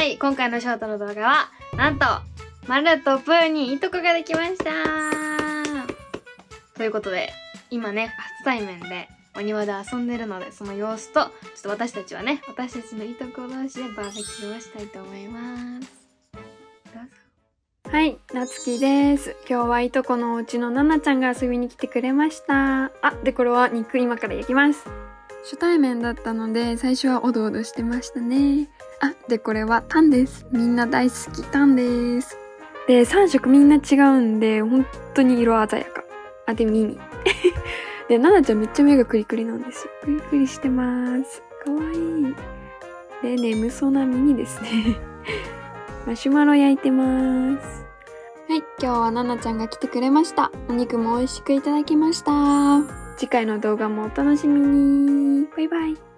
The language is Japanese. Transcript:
はい、今回のショートの動画は、なんと、マルとプーにいとこができましたということで、今ね、初対面でお庭で遊んでるので、その様子と、ちょっと私たちはね、私たちのいとこ同士でバーベキューをしたいと思います。はい、なつきです。今日はいとこのお家のななちゃんが遊びに来てくれました。あ、で、これは肉今から焼きます。初対面だったので、最初はおどおどしてましたね。あ、で、これはタンです。みんな大好きタンです。で、3色みんな違うんで、本当に色鮮やか。あ、で、ミニ。で、ななちゃんめっちゃ目がクリクリなんですよ。クリクリしてます。かわいい。で、眠そうなミニですね。マシュマロ焼いてます。はい、今日はななちゃんが来てくれました。お肉も美味しくいただきました。次回の動画もお楽しみに。バイバイ。